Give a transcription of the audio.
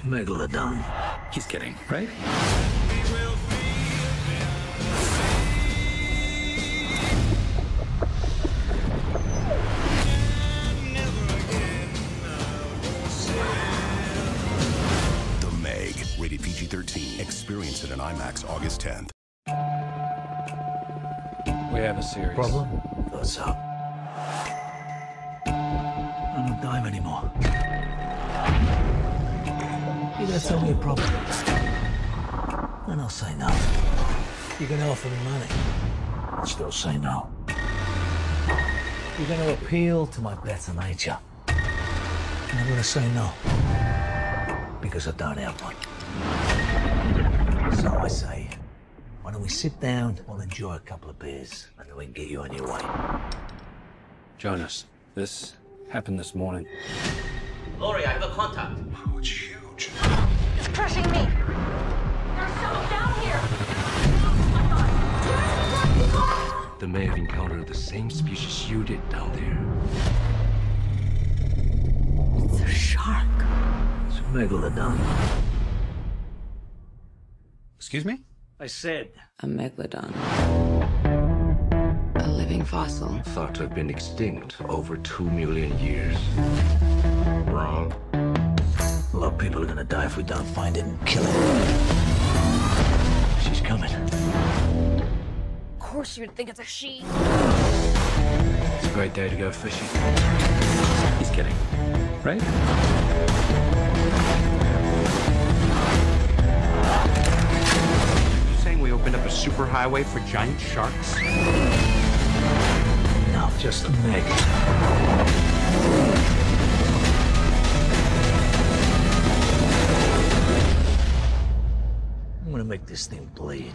Megalodon. He's kidding, right? The Meg, rated PG 13. Experience it in IMAX August 10th. We have a series. Problem? What's up? You gotta tell me a problem. And I'll say no. You're gonna offer me money. I'll still say no. You're gonna appeal to my better nature. And I'm gonna say no. Because I don't have one. So I say, why don't we sit down, we'll enjoy a couple of beers, and then we can get you on your way. Jonas, this happened this morning. Lori, I have a contact. They may have encountered the same species you did down there. It's a shark. It's a megalodon. Excuse me? I said, A megalodon. A living fossil. Thought to have been extinct over two million years. Wrong. a lot of people are gonna die if we don't find it and kill it. She's coming. Of course you'd think it's a she. It's a great day to go fishing. He's kidding, right? You saying we opened up a superhighway for giant sharks? No, just a Meg. I'm gonna make this thing bleed.